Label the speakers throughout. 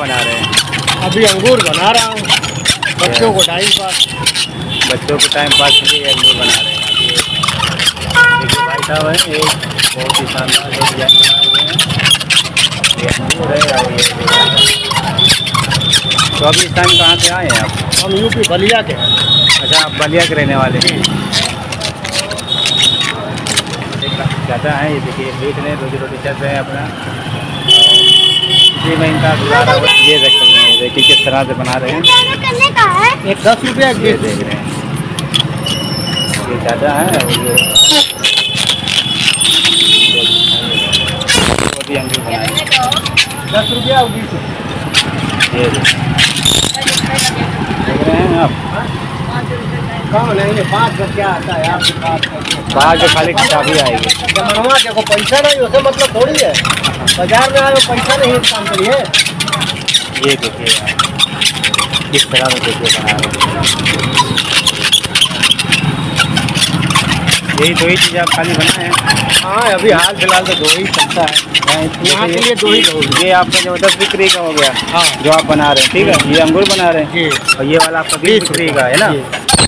Speaker 1: बना रहे हैं।
Speaker 2: अभी अंगूर बना रहा हूँ। बच्चों को टाइम पास
Speaker 1: बच्चों को टाइम पास के लिए अंगूर बना रहे हैं। देखिए भाई साहब हैं एक बहुत ही शानदार एक डिज़ाइन बनाए हुए हैं। ये अंगूर है और ये तो अभी इस टाइम कहाँ से आए हैं आप?
Speaker 2: हम यूपी बलिया के।
Speaker 1: अच्छा आप बलिया के रहने वाले हैं। ज़्यादा है ये देखिए देख रहे हैं रोजी रोटी चल रहे हैं अपना। इसी में इनका हो ये देख सकते हैं देखिए किस तरह से बना रहे हैं।
Speaker 2: एक दस रुपया
Speaker 1: ये देख रहे हैं। ये ज़्यादा है और ये।
Speaker 2: दस रुपया और बीस।
Speaker 1: ये देख रहे हैं आप?
Speaker 2: कम नहीं पाँच का क्या आता है आपके पास
Speaker 1: बाहर जो खाली किताबी आएगी
Speaker 2: मनवा देखो पैसा नहीं उसे मतलब थोड़ी है। बाज़ार में आए हो, पैसा नहीं इस काम करिए लिए।
Speaker 1: ये देखिए किस तरह में देखिए बना रहे हैं यही दो ही चीज़ आप खाली बनाए हैं।
Speaker 2: हाँ अभी हाल फ़िलहाल तो दो ही चलता है। यहाँ के लिए दो ही
Speaker 1: ये आपका जो दस बिक्री का हो गया
Speaker 2: हाँ।
Speaker 1: जो आप बना रहे हैं ठीक है? ये अंगूर बना रहे हैं। और ये वाला आपका बीस बिक्री का है ना?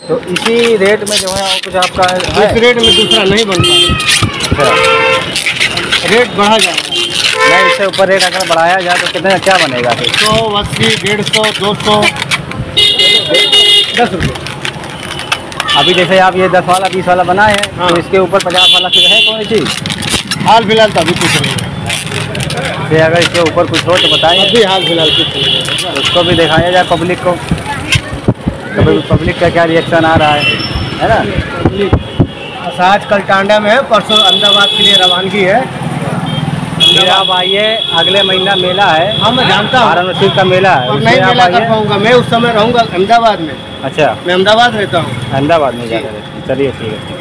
Speaker 1: तो इसी रेट में जो है और कुछ आपका
Speaker 2: इस रेट में दूसरा नहीं बनता
Speaker 1: अच्छा।
Speaker 2: रेट बढ़ा जाएगा
Speaker 1: नहीं इससे ऊपर रेट अगर बढ़ाया जाए तो कितने क्या बनेगा फिर?
Speaker 2: सौ अस्सी डेढ़ सौ दो सौ। दस रुपये।
Speaker 1: अभी जैसे आप ये दस वाला बीस वाला बनाए हैं
Speaker 2: हाँ।
Speaker 1: तो इसके ऊपर पचास वाला फिर है कौन चीज़?
Speaker 2: हाल फ़िलहाल तो अभी कुछ नहीं है।
Speaker 1: फिर अगर इसके ऊपर कुछ हो तो बताइए
Speaker 2: अभी हाल फ़िलहाल कुछ नहीं है।
Speaker 1: तो उसको भी दिखाया जाए पब्लिक को। तो पब्लिक का क्या रिएक्शन आ रहा है? है ना?
Speaker 2: आज कल टांडा में है परसों अहमदाबाद के लिए रवानगी है।
Speaker 1: फिर आप आइए अगले महीना मेला है।
Speaker 2: हाँ मैं जानता हूँ।
Speaker 1: वाराणसी का मेला है।
Speaker 2: नहीं मेला कर पाऊँगा मैं उस समय रहूँगा अहमदाबाद में।
Speaker 1: अच्छा।
Speaker 2: मैं अहमदाबाद रहता हूँ।
Speaker 1: अहमदाबाद में चलिए ठीक है।